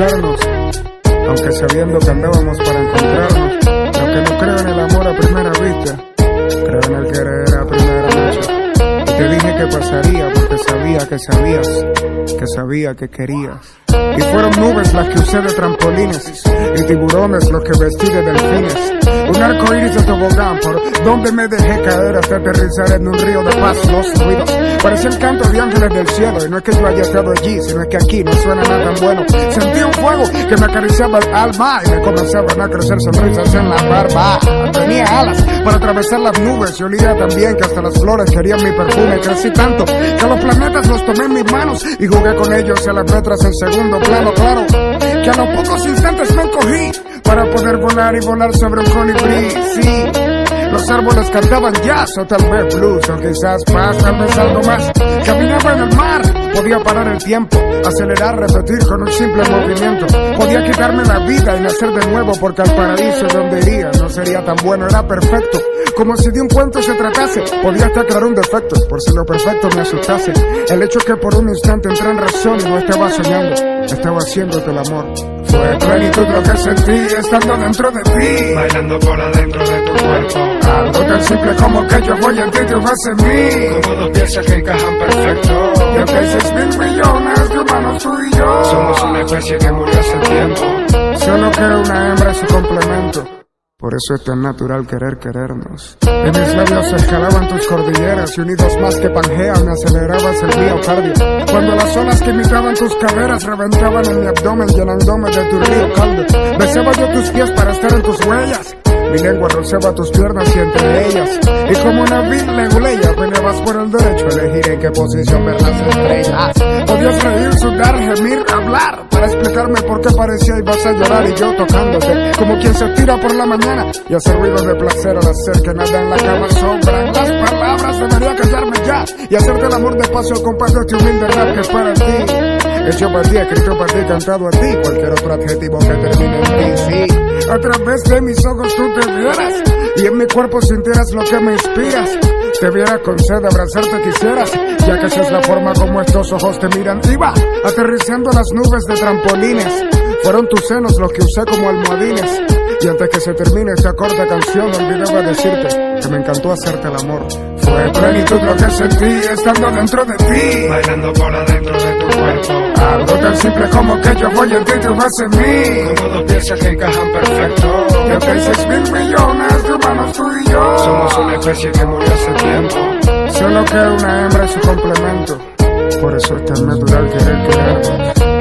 Aunque sabiendo que andábamos para encontrarnos, lo que no creo en el amor a primera vista, creo en el querer a primera noche. Y te dije que pasaría porque sabía que sabías, que sabía que querías. Y fueron nubes las que usé de trampolines y tiburones los que vestí de delfines. Un arco iris de tobogán por donde me dejé caer hasta aterrizar en un río de paz. Los ruidos parecía el canto de ángeles del cielo. Y no es que yo haya estado allí, sino es que aquí no suena nada tan bueno. Sentí un fuego que me acariciaba el alma y me comenzaban a crecer sonrisas en la barba. Tenía alas para atravesar las nubes y olía también que hasta las flores querían mi perfume. Crecí tanto que los planetas los tomé en mis manos y jugué con ellos y a las letras en segundo plano, claro. Que a los pocos instantes me encogí para poder volar y volar sobre un colibrí. Sí, los árboles cantaban jazz o tal vez blues o quizás vez algo más. Caminaba en el mar, podía parar el tiempo, acelerar, repetir con un simple movimiento. Podía quitarme la vida y nacer de nuevo porque al paraíso donde iría no sería tan bueno, era perfecto. Como si de un cuento se tratase, podía hasta un defecto, por si lo perfecto me asustase. El hecho que por un instante entré en razón y no estaba soñando, estaba haciéndote el amor. Fue plenitud lo que sentí estando dentro de ti. Bailando por adentro de tu cuerpo. Algo tan simple como que yo voy en ti tú vas en mí. Como dos piezas que encajan perfecto. Y hay seis mil millones de humanos tú y yo. Somos una especie que murió hace tiempo. Solo que una hembra es su complemento. Por eso es tan natural querer querernos. En mis labios se escalaban tus cordilleras y unidos más que Pangea me acelerabas el miocardio. Cuando las olas que imitaban tus caderas reventaban en mi abdomen llenándome de tu río caldo. Besaba yo tus pies para estar en tus huellas. Mi lengua rozaba tus piernas y entre ellas. Y como una vil leguleya peleabas por el derecho a elegir en qué posición ver las estrellas. Podías reír, sudar, gemir, hablar. Para explicarme por qué parecía ibas a llorar y yo tocándote. Como quien se tira por la mañana y hace ruido de placer al hacer que nada en la cama sobran. Las palabras debería callarme ya y hacerte el amor despacio compás de este humilde rap que es para ti. Hecho para ti, escrito para ti, cantado a ti. Cualquier otro adjetivo que termine en ti, sí. A través de mis ojos tú te vieras y en mi cuerpo sintieras lo que me inspiras. Te viera con sed, abrazarte quisieras, ya que esa es la forma como estos ojos te miran. Iba aterrizando las nubes de trampolines. Fueron tus senos los que usé como almohadines. Y antes que se termine esta corta canción, olvidaba decirte que me encantó hacerte el amor. Fue plenitud lo que sentí estando dentro de ti. Bailando por adentro de tu cuerpo. Algo tan simple como que yo voy en ti y tú vas en mí. Como dos piezas que encajan perfecto. Y aunque hay seis mil millones de humanos tú y yo. Somos una especie que murió hace tiempo. Solo que una hembra es su complemento. Por eso es tan natural querer querernos.